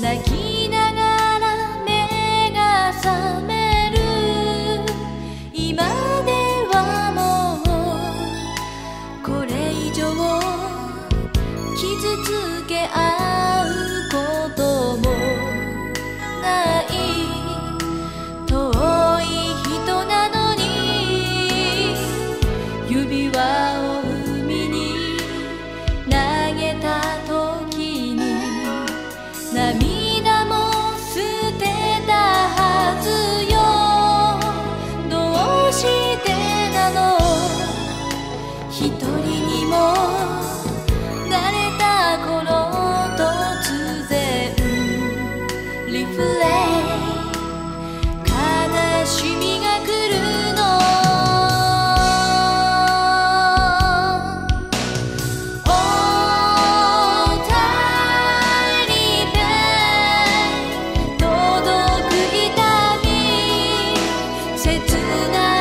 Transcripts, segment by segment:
泣きしてなの。一人にも慣れた頃突然リフレイ悲しみが来るの。切ない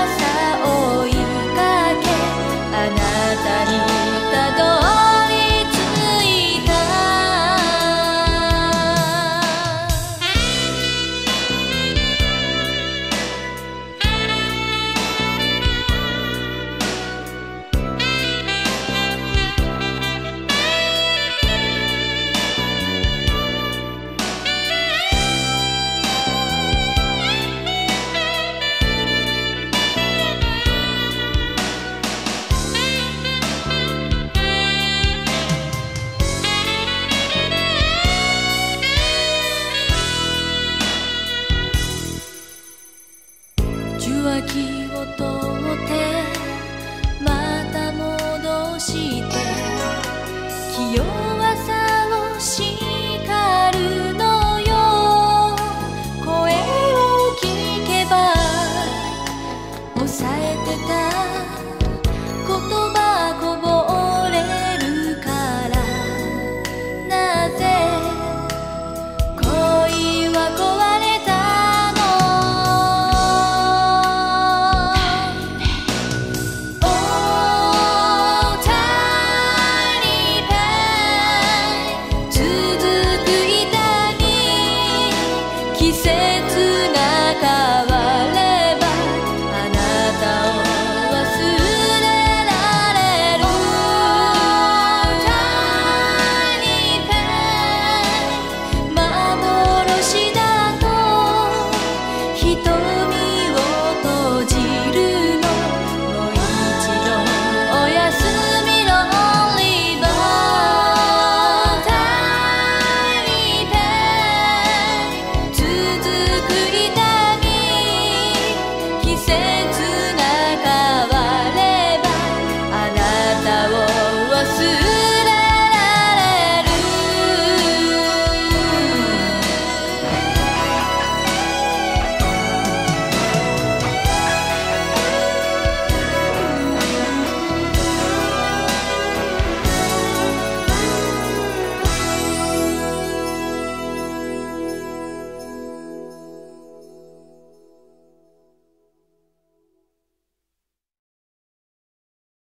lagi